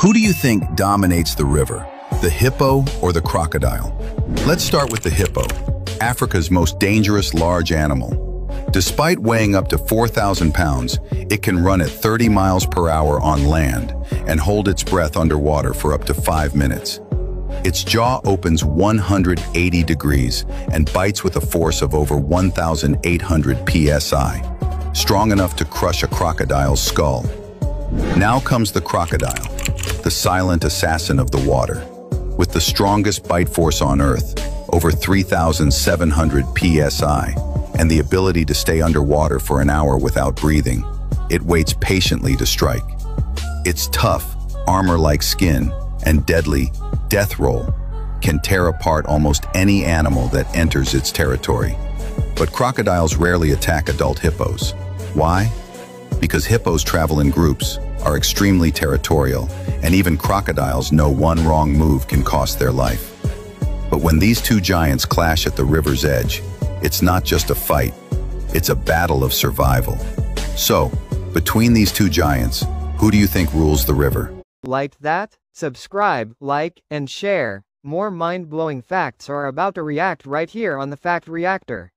Who do you think dominates the river? The hippo or the crocodile? Let's start with the hippo, Africa's most dangerous large animal. Despite weighing up to 4,000 pounds, it can run at 30 miles per hour on land and hold its breath underwater for up to five minutes. Its jaw opens 180 degrees and bites with a force of over 1,800 psi, strong enough to crush a crocodile's skull. Now comes the crocodile, the silent assassin of the water. With the strongest bite force on Earth, over 3,700 psi, and the ability to stay underwater for an hour without breathing, it waits patiently to strike. Its tough, armor-like skin and deadly death roll can tear apart almost any animal that enters its territory. But crocodiles rarely attack adult hippos. Why? Because hippos travel in groups, are extremely territorial, and even crocodiles know one wrong move can cost their life. But when these two giants clash at the river's edge, it's not just a fight, it's a battle of survival. So, between these two giants, who do you think rules the river? Like that? Subscribe, like, and share. More mind-blowing facts are about to react right here on the Fact Reactor.